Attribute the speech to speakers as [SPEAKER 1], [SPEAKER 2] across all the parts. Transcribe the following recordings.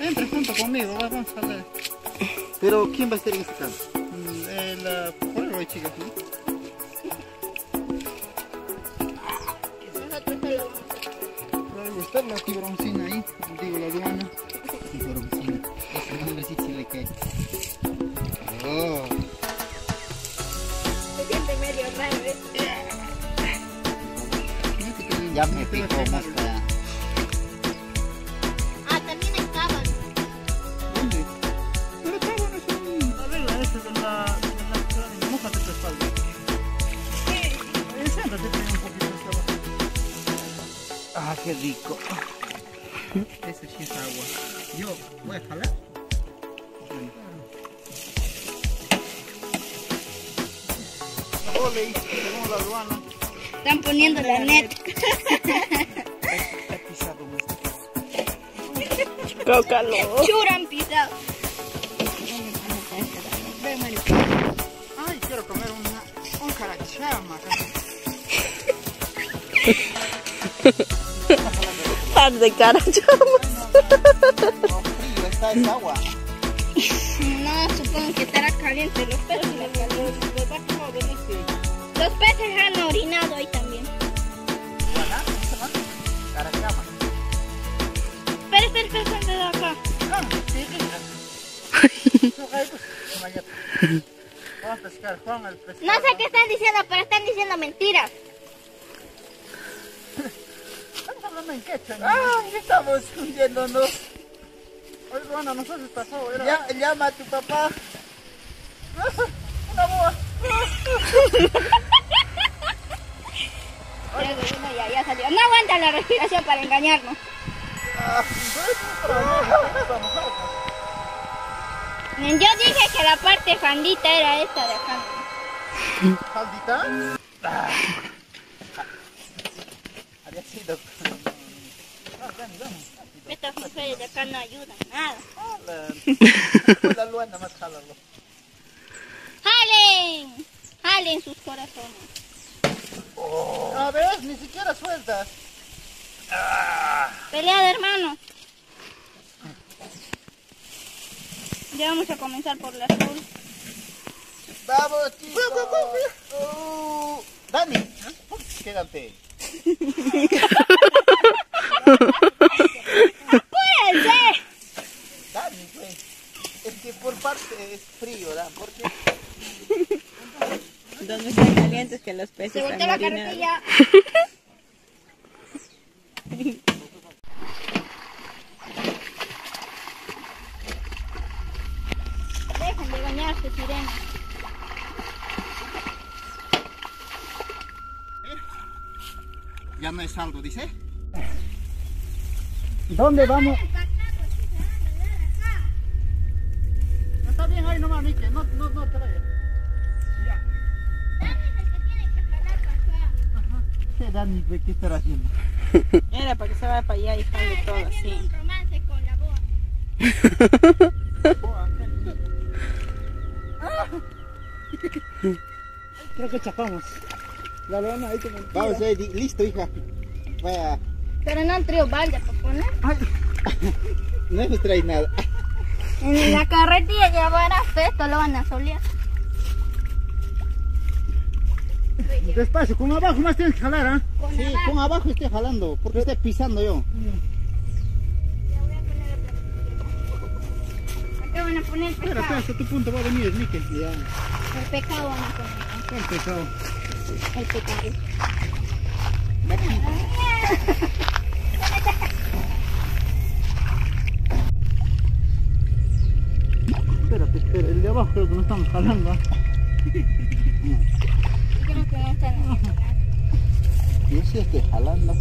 [SPEAKER 1] Entra junto conmigo, va, vamos a ver.
[SPEAKER 2] Pero, ¿quién va a estar en este campo?
[SPEAKER 1] Mm, El, uh, por el chicas, ¿no? Por algo está la tiburoncina ahí, digo la aduana.
[SPEAKER 2] Tiburoncina. Ese nombre sí se le cae. Oh.
[SPEAKER 3] Se siente medio raro, ¿eh?
[SPEAKER 1] Que
[SPEAKER 2] Ya me picó más qué rico.
[SPEAKER 1] Ese sí es agua. Yo voy a jalar. Ole, según la aduana.
[SPEAKER 3] Están poniendo la net.
[SPEAKER 2] He pisado más.
[SPEAKER 3] Churan pisado.
[SPEAKER 1] Ay, quiero comer una, un carachama.
[SPEAKER 4] De cara,
[SPEAKER 2] No, está agua.
[SPEAKER 3] No, supongo que estará caliente. Los peces, los, peces han orinado ahí también. Espera, espera, espera, espera, acá. No sé qué están diciendo, pero están diciendo mentiras.
[SPEAKER 1] Estamos hablando en quechua. ¿no?
[SPEAKER 2] Ay, estamos hundiéndonos.
[SPEAKER 1] Oye, bueno, nosotros pasó, era...
[SPEAKER 2] Ya, llama a tu papá.
[SPEAKER 1] Una boa.
[SPEAKER 3] Ya, bueno, ya, ya salió. No aguanta la respiración para engañarnos. Yo dije que la parte fandita era esta de acá.
[SPEAKER 1] ¿Faldita?
[SPEAKER 2] Había sido.
[SPEAKER 3] Estas mujeres de acá no ayudan nada.
[SPEAKER 2] Con la luana más jalarlo.
[SPEAKER 3] ¡Jalen! ¡Jalen sus corazones!
[SPEAKER 1] A ver, ni siquiera sueltas.
[SPEAKER 3] Pelea de hermanos. Ya vamos a comenzar por la azul.
[SPEAKER 2] Vamos, chicos. Uh, Dani, quédate.
[SPEAKER 3] ¡Puede ser!
[SPEAKER 2] Dani, pues. Es que por parte es frío, ¿verdad? Porque
[SPEAKER 4] Donde están calientes que los
[SPEAKER 3] Se
[SPEAKER 4] peces
[SPEAKER 3] volteó
[SPEAKER 4] han
[SPEAKER 3] la carretilla. Dejen de bañarse, sirenas.
[SPEAKER 2] ya no es algo, dice.
[SPEAKER 1] ¿Dónde vamos?
[SPEAKER 2] ¿Qué Dani, pues, qué estará haciendo?
[SPEAKER 4] Era para que se vaya para allá y jale todo así.
[SPEAKER 3] un romance con la boa.
[SPEAKER 1] Creo que chapamos. La lona ahí como...
[SPEAKER 2] Vamos, eh, listo, hija. Vaya,
[SPEAKER 3] Pero no han traído balde para poner.
[SPEAKER 2] no hemos traído nada.
[SPEAKER 3] En la carretilla ya van a hacer esto, lo van a solear.
[SPEAKER 1] Despacio, con abajo más tienes que jalar, ¿ah?
[SPEAKER 3] Con
[SPEAKER 2] Sí,
[SPEAKER 3] abajo.
[SPEAKER 2] con abajo estoy jalando, porque estoy pisando yo.
[SPEAKER 3] Ya voy a poner otra. Acá van a poner el
[SPEAKER 1] Espera, espera,
[SPEAKER 3] pescado.
[SPEAKER 1] hasta tu punto va a venir, Mike. Ya.
[SPEAKER 3] El pescado van a poner.
[SPEAKER 1] ¿Cuál pescado?
[SPEAKER 3] El pescado.
[SPEAKER 1] Espérate, espera, el de abajo creo que no estamos jalando. ¿ah?
[SPEAKER 3] Creo que no están en el canal.
[SPEAKER 2] Yo sí estoy jalando.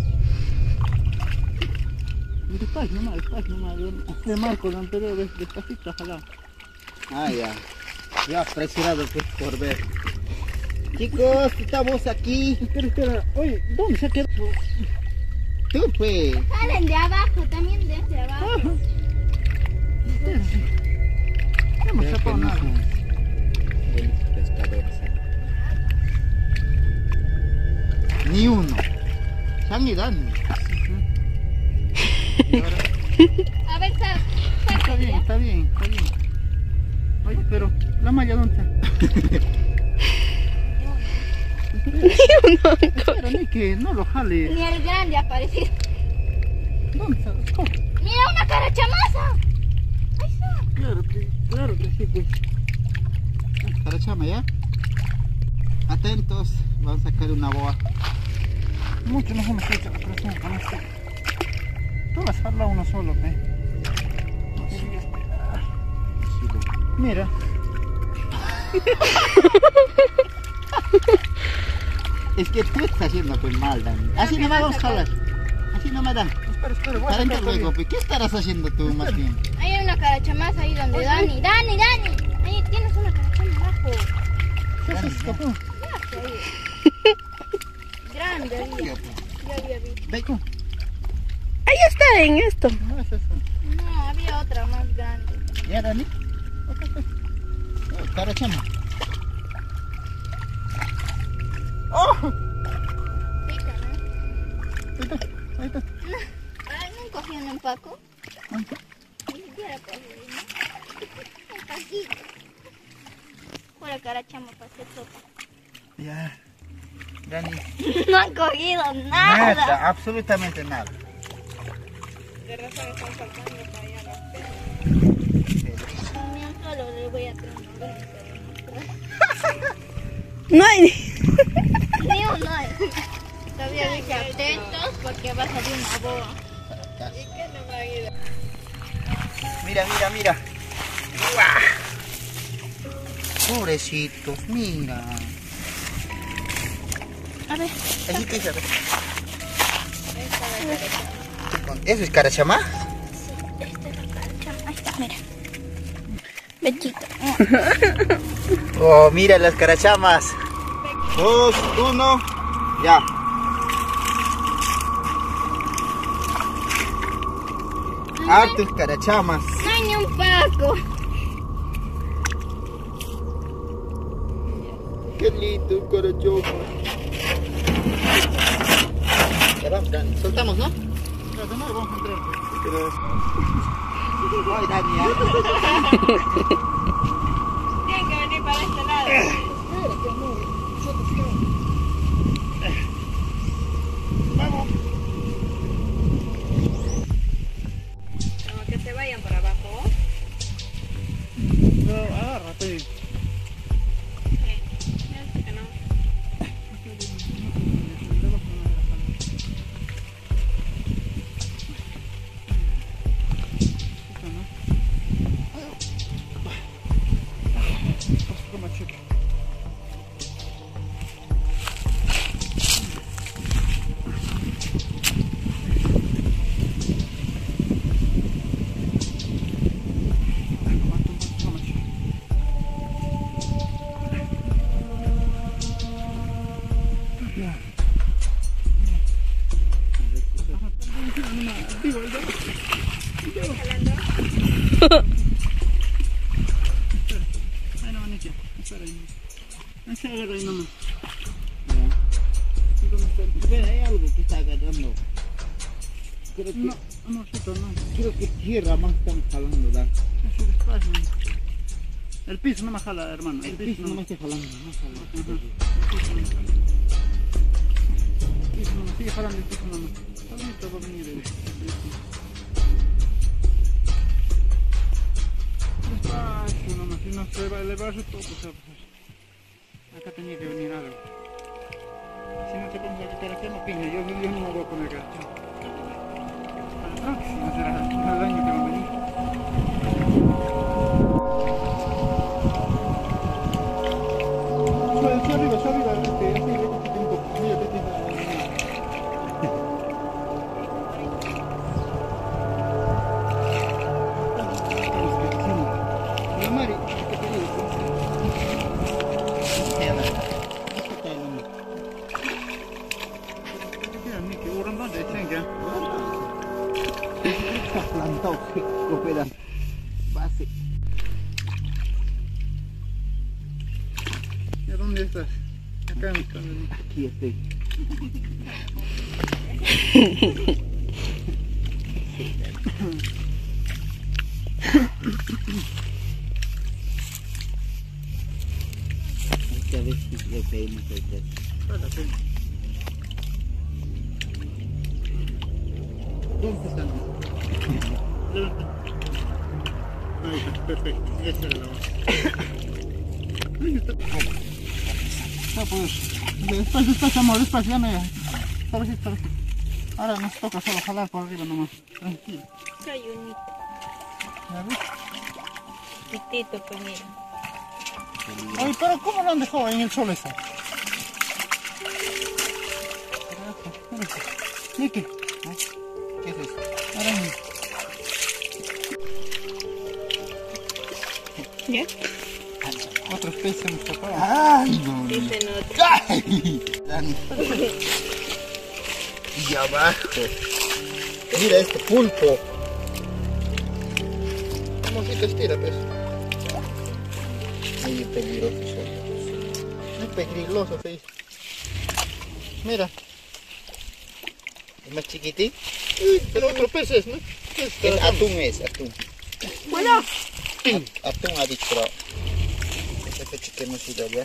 [SPEAKER 1] Despacio nomás, despacio nomás. Yo le marco el anterior, des- despacito a jalar.
[SPEAKER 2] Ah, ya. Ya apresurado pues, por ver. Chicos, estamos aquí.
[SPEAKER 1] Espera, espera. Oye, ¿dónde se ha quedado?
[SPEAKER 2] Tú, pues.
[SPEAKER 3] Salen de abajo, también desde abajo.
[SPEAKER 1] Ajá. No
[SPEAKER 2] que no
[SPEAKER 1] nada.
[SPEAKER 3] A ver, sal.
[SPEAKER 1] Está bien, está bien, está bien. Oye, pero la malla dónde está? Ni que no lo jale.
[SPEAKER 3] Ni el grande ha aparecido.
[SPEAKER 1] ¿Dónde está? Oh,
[SPEAKER 3] Mira una carachamaza. Ahí está.
[SPEAKER 1] claro que, claro que sí, pues.
[SPEAKER 2] Carachama, ¿ya? Atentos, vamos a sacar una boa.
[SPEAKER 1] Mucho no se me escucha la presión con esto. Tú vas a hablar uno solo, pe. Mira.
[SPEAKER 2] Es que tú estás haciendo pues mal, Dani. Así no me vamos a jalar. Así no me dan.
[SPEAKER 1] Espera, espera, voy a
[SPEAKER 2] luego. ¿Qué estarás haciendo tú, Martín?
[SPEAKER 3] Hay una carachamaza ahí donde Dani. Dani, Dani. Ahí tienes una carachama abajo.
[SPEAKER 1] Ya se escapó.
[SPEAKER 3] Ahí. Grande había. Yo
[SPEAKER 4] Ahí está en esto.
[SPEAKER 1] No es eso.
[SPEAKER 3] No, había otra más grande.
[SPEAKER 2] ¿Ya, Dani? Oh, Carachama.
[SPEAKER 3] Pica, ¿no?
[SPEAKER 1] Ahí está, ahí está.
[SPEAKER 3] Ay, ¿no cogió un empaco? Ni siquiera cogió, ¿no? Un paquito. Pura carachama para hacer sopa.
[SPEAKER 2] Ya. Dani.
[SPEAKER 3] No han cogido nada.
[SPEAKER 2] Nada, absolutamente nada.
[SPEAKER 4] De razón están saltando para allá los peces.
[SPEAKER 3] Ni un solo le voy a pero
[SPEAKER 4] No hay ni...
[SPEAKER 3] Ni uno. Todavía dije atentos porque va a salir una boa.
[SPEAKER 4] ¿Y qué no me ha ido?
[SPEAKER 2] Mira, mira, mira. Pobrecitos, mira.
[SPEAKER 3] A ver,
[SPEAKER 2] Así que se ¿Eso es carachama?
[SPEAKER 3] esta es la carachama. Ahí está, mira. Bechito.
[SPEAKER 2] Oh, mira las carachamas. Dos, uno, ya. Hartos carachamas.
[SPEAKER 3] No hay ni un paco.
[SPEAKER 2] Qué lindo carachama. Ya vamos, Dani. Soltamos, ¿no?
[SPEAKER 1] Vamos a entrar.
[SPEAKER 2] Ay, Dani.
[SPEAKER 4] Tienen que venir para este lado.
[SPEAKER 1] Nicky, espera ahí. Se agarra ahí nomás. ¿Y dónde está el-
[SPEAKER 2] Espera, hay algo que está agarrando. Creo que,
[SPEAKER 1] No, no.
[SPEAKER 2] creo que tierra más están jalando, Dani.
[SPEAKER 1] Es el espacio. El piso no me jala, hermano.
[SPEAKER 2] El piso no me está jalando, no jala.
[SPEAKER 1] El piso no me jalando el piso nomás. Solito va a venir el el nomás, si no se va a elevar se va a. Acá tenía que venir algo. Si no te pones a quitar no piña, yo, yo no me voy a poner acá. Al próximo será el año
[SPEAKER 2] esta planta cooperan. Base.
[SPEAKER 1] ¿Y a dónde estás? Acá me están.
[SPEAKER 2] Aquí estoy.
[SPEAKER 1] Esta vez le pedimos el test. ¿Dónde están? Perfecto. Esta la base. No, pues, amor, despacio, ya me... Suavecito. Ahora nos toca solo jalar por arriba nomás. Tranquilo.
[SPEAKER 4] Soy un
[SPEAKER 1] ¿Ya ves?
[SPEAKER 4] chiquitito, pues mira.
[SPEAKER 1] Ay, pero ¿cómo lo han dejado ahí en el sol eso? Niki,
[SPEAKER 2] ¿Qué es eso?
[SPEAKER 1] araña.
[SPEAKER 4] ¿Ya?
[SPEAKER 1] Otra especie hemos tocado.
[SPEAKER 2] ¡Ay, no!
[SPEAKER 4] Sí se nota.
[SPEAKER 2] ¡Ay! Dani. Y abajo. Mira este pulpo.
[SPEAKER 1] ¿Cómo se te estira, pues?
[SPEAKER 2] Muy peligroso. eso.
[SPEAKER 1] Muy peligroso, fe. Mira,
[SPEAKER 2] Es más chiquitín.
[SPEAKER 1] uy, pero otro pez es, ¿no? ¿Qué es?
[SPEAKER 2] Es atún, es atún.
[SPEAKER 4] Bueno,
[SPEAKER 2] Hemos ido allá.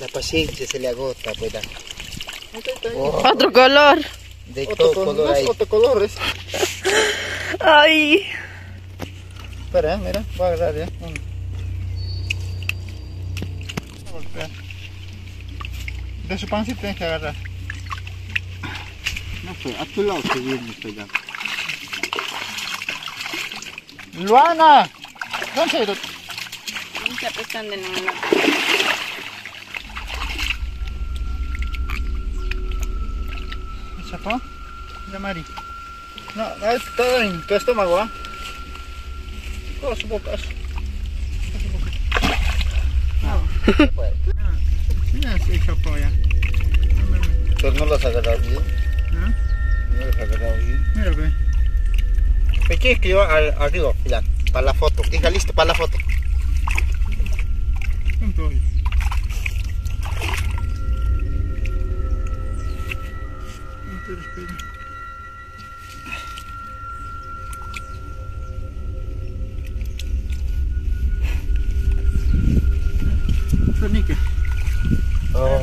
[SPEAKER 2] La paciencia se le agota, pues. da. Oh,
[SPEAKER 4] Otro color.
[SPEAKER 2] de
[SPEAKER 1] Otro
[SPEAKER 2] todo
[SPEAKER 1] color,
[SPEAKER 2] color ahí.
[SPEAKER 1] otro colores.
[SPEAKER 4] Ay.
[SPEAKER 1] Espera, eh, mira, voy a agarrar ya. Uno. Voy a golpear. De su pancita tienes que agarrar.
[SPEAKER 2] No fue, a tu lado se viene pegado.
[SPEAKER 1] ¡Luana! ¿Dónde se ha ido?
[SPEAKER 4] Está pescando en una.
[SPEAKER 1] ¿Chapó? Ya, Mari. No, no, está en tu estómago, ¿ah? Toda su boca. eso. Ya se chapó ya.
[SPEAKER 2] Pero no los has agarrado bien.
[SPEAKER 1] ¿Ah?
[SPEAKER 2] No los has agarrado bien.
[SPEAKER 1] Mira, ve.
[SPEAKER 2] Me quieres que yo al- arriba, mira, para la foto. Diga listo para la foto.
[SPEAKER 1] Sonique.
[SPEAKER 2] Oh.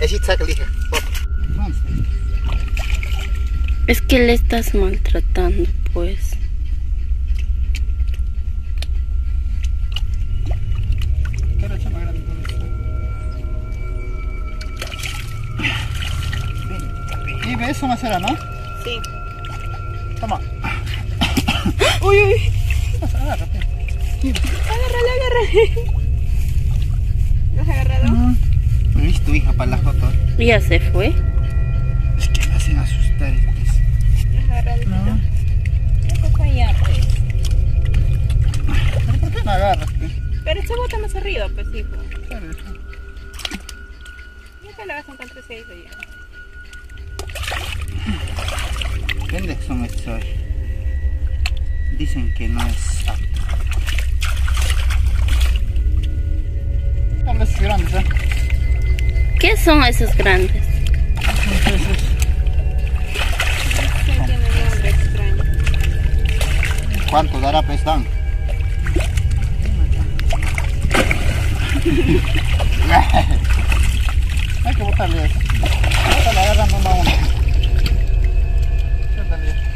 [SPEAKER 2] Hija.
[SPEAKER 4] Es que le estás maltratando, pues.
[SPEAKER 1] Y ve eso más era, ¿no?
[SPEAKER 4] Sí.
[SPEAKER 1] Toma.
[SPEAKER 4] Uy, uy.
[SPEAKER 1] Agárrate.
[SPEAKER 4] Agárrale, agárrale. ¿Lo has agarrado?
[SPEAKER 2] ¿Has visto hija para la foto?
[SPEAKER 4] Ya se fue. Se bota más arriba, pues, hijo.
[SPEAKER 1] Claro, eso.
[SPEAKER 4] Ya te la vas a encontrar seis allá.
[SPEAKER 2] ¿Dónde son estos? Dicen que no es apto.
[SPEAKER 1] Tal vez grandes, ¿eh?
[SPEAKER 4] ¿Qué son esos grandes? Sí, nombre extraño.
[SPEAKER 2] ¿Cuánto dará pues
[SPEAKER 1] hay que botarle eso. Bótale agarrando uno a uno.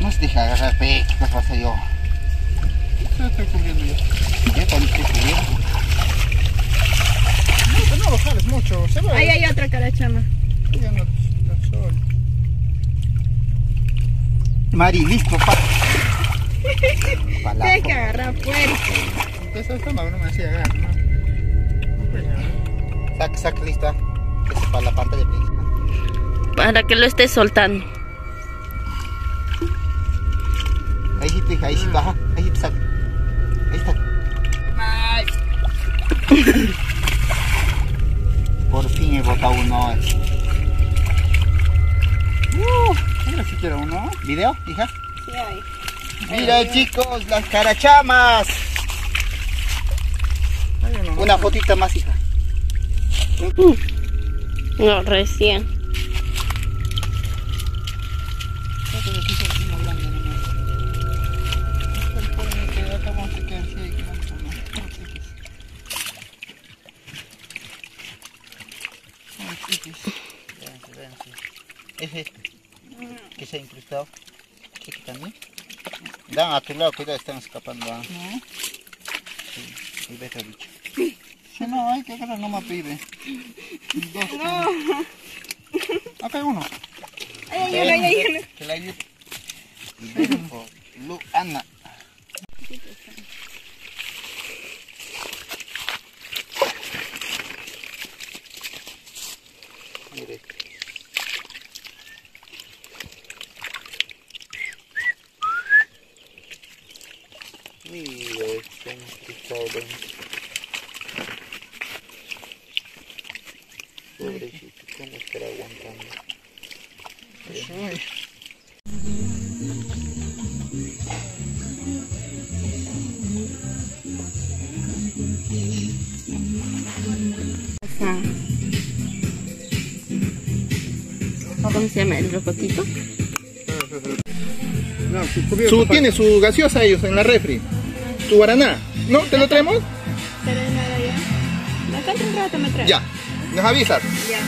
[SPEAKER 2] No se deja agarrar pe, ¿qué pasa yo?
[SPEAKER 1] Se estoy cubriendo ya.
[SPEAKER 2] Yo cuando estoy cubriendo.
[SPEAKER 1] No, pero no lo jales mucho. Se va.
[SPEAKER 4] Ahí hay otra carachama.
[SPEAKER 1] Cubriendo el sol.
[SPEAKER 2] Mari, listo, pa. Pa la
[SPEAKER 4] Tienes que agarrar fuerte.
[SPEAKER 1] Entonces el estómago no me hacía agarrar, ¿no? No.
[SPEAKER 2] Sac, sac, lista. Es para la pantalla, pe.
[SPEAKER 4] Para que lo estés soltando.
[SPEAKER 2] Ahí sí, te- ahí sí baja. Ahí sí te saca. Ahí está. Por fin he botado uno.
[SPEAKER 1] Mira si quiero uno.
[SPEAKER 2] ¿Video, hija?
[SPEAKER 4] Sí, hay.
[SPEAKER 2] Mira chicos, las carachamas.
[SPEAKER 1] Hay uno.
[SPEAKER 2] Una fotita más, hija.
[SPEAKER 4] No, recién.
[SPEAKER 1] Tomar. No
[SPEAKER 2] véanse. Es este. Que se ha incrustado. También. Dan a tu lado, cuidado, están escapando. ah. Sí, bicho.
[SPEAKER 1] Si no hay que agarrar nomás pibe. Dos. No. Acá hay uno.
[SPEAKER 4] Ay, ay, ay, ay.
[SPEAKER 2] Que la ayude. Beautiful. Luana. Mire. ¿Cómo
[SPEAKER 4] se llama? ¿El rocotito?
[SPEAKER 1] No, su
[SPEAKER 5] Su, tiene su gaseosa ellos en la refri. Su guaraná. ¿No? ¿Te lo traemos?
[SPEAKER 4] Pero nada ya. Acá un rato me trae.
[SPEAKER 5] Ya. Nos avisas.
[SPEAKER 4] Ya.